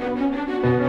Thank you.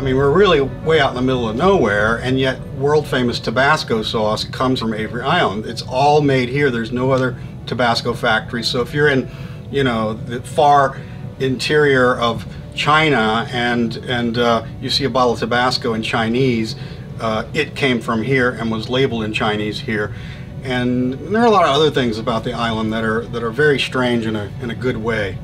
I mean, we're really way out in the middle of nowhere, and yet world famous Tabasco sauce comes from Avery Island. It's all made here. There's no other Tabasco factory. So if you're in, you know, the far interior of China and and uh, you see a bottle of Tabasco in Chinese, uh, it came from here and was labeled in Chinese here. And there are a lot of other things about the island that are that are very strange in a in a good way.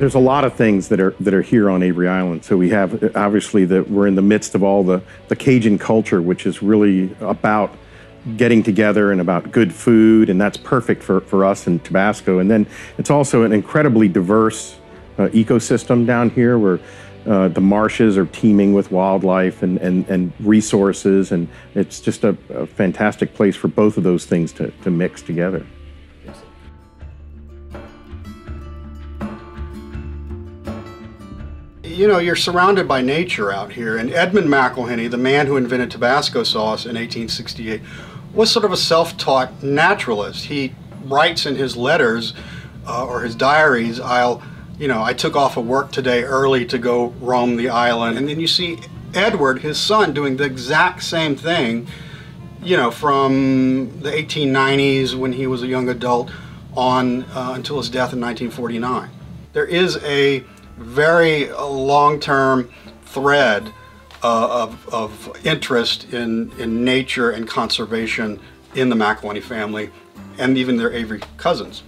There's a lot of things that are that are here on Avery Island. So we have obviously that we're in the midst of all the the Cajun culture, which is really about getting together and about good food, and that's perfect for, for us in Tabasco. And then it's also an incredibly diverse uh, ecosystem down here where uh, the marshes are teeming with wildlife and, and, and resources, and it's just a, a fantastic place for both of those things to, to mix together. You know, you're surrounded by nature out here. And Edmund McIlhenny, the man who invented Tabasco sauce in 1868, was sort of a self-taught naturalist. He writes in his letters uh, or his diaries, I'll, you know, I took off of work today early to go roam the island. And then you see Edward, his son, doing the exact same thing, you know, from the 1890s when he was a young adult on uh, until his death in 1949. There is a very long-term thread uh, of, of interest in, in nature and conservation in the McIlhenny family and even their Avery cousins.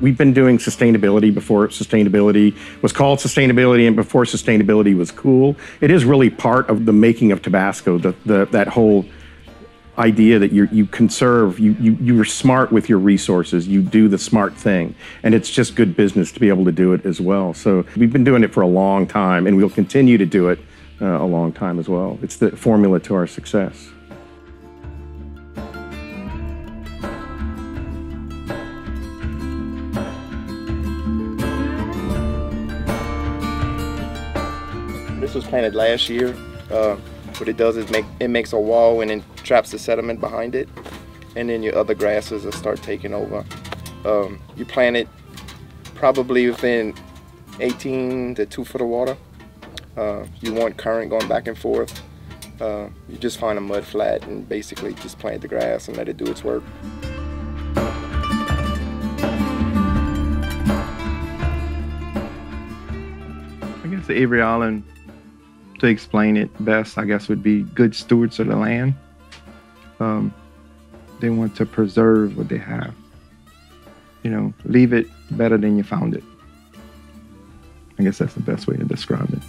We've been doing sustainability before sustainability was called sustainability and before sustainability was cool. It is really part of the making of Tabasco, the, the, that whole idea that you you conserve, you, you, you're smart with your resources, you do the smart thing. And it's just good business to be able to do it as well. So we've been doing it for a long time and we'll continue to do it uh, a long time as well. It's the formula to our success. This was planted last year. Uh, what it does is make it makes a wall and then traps the sediment behind it, and then your other grasses will start taking over. Um, you plant it probably within 18 to two foot of water. Uh, you want current going back and forth. Uh, you just find a mud flat and basically just plant the grass and let it do its work. I guess the Avery Island to explain it best, I guess, would be good stewards of the land. Um, they want to preserve what they have. You know, leave it better than you found it. I guess that's the best way to describe it.